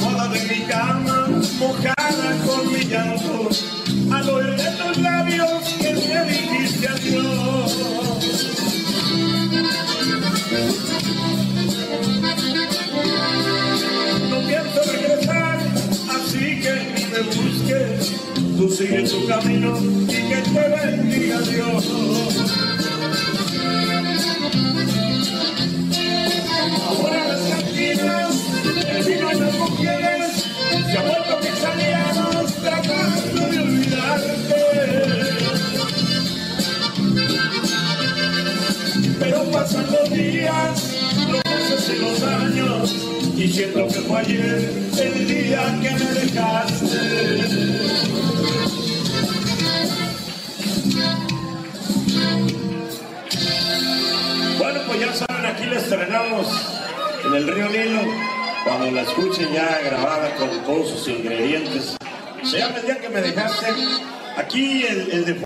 Moda de mi cama, mojada con mi llanto, al oír de tus labios que me dijiste adiós. No pienso regresar, así que ni me busques. Tú sigue tu camino siento que fue ayer el día que me dejaste. Bueno, pues ya saben, aquí la estrenamos en el río Nilo. Cuando la escuchen ya grabada con todos sus ingredientes. Se llama el día que me dejaste. Aquí el, el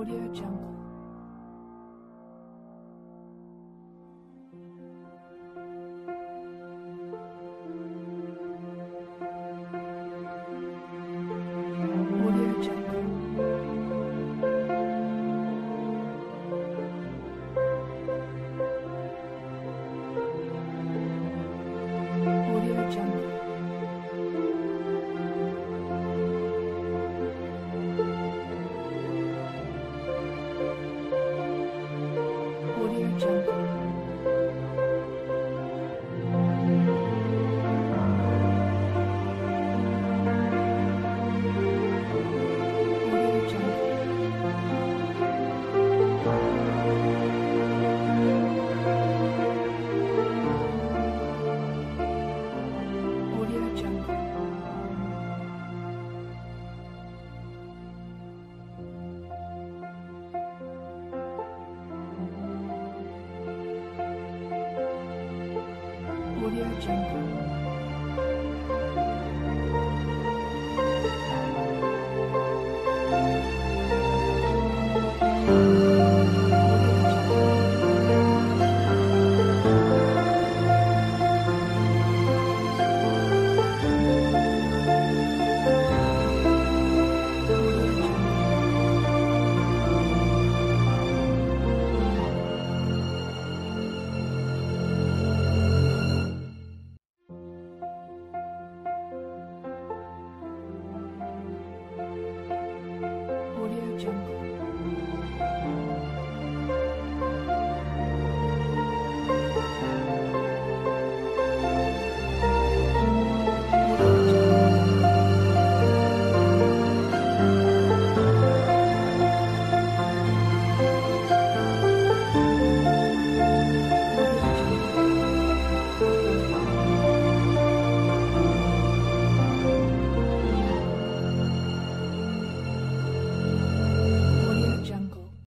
Audio Jungle. Audio Jungle.